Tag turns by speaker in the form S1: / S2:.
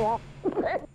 S1: Hey!